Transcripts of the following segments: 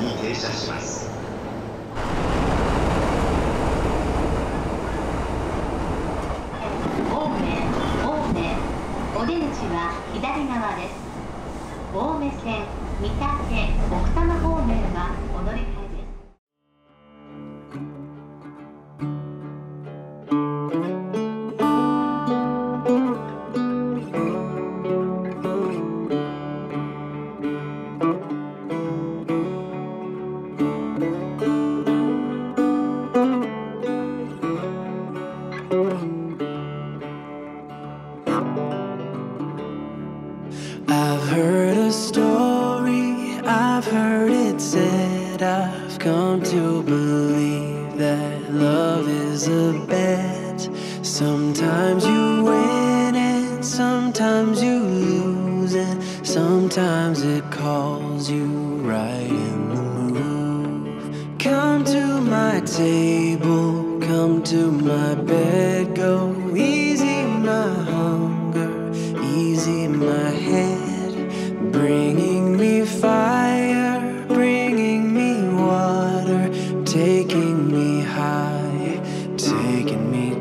に停車します。青梅青梅お出口は左側です。青梅線三田線奥多摩方面はお乗り換え I've heard a story, I've heard it said, I've come to believe that love is a bet. Sometimes you win and sometimes you lose, and sometimes it calls you right in the move. Come to my table, to my bed, go easy, my hunger, easy, my head, bringing me fire, bringing me water, taking me high, taking me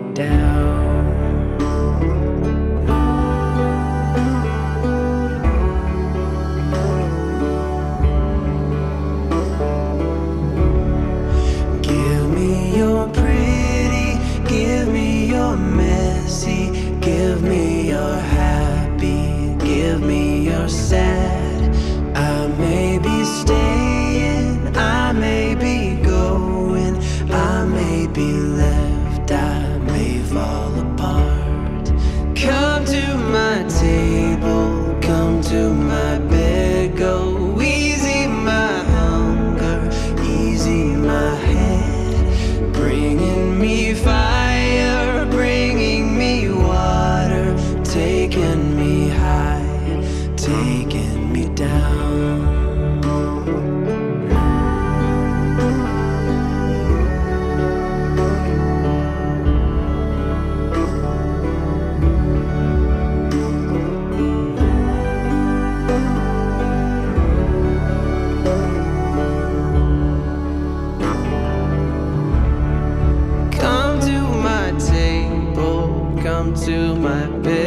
taking me high, taking me down. Come to my table, come to my bed,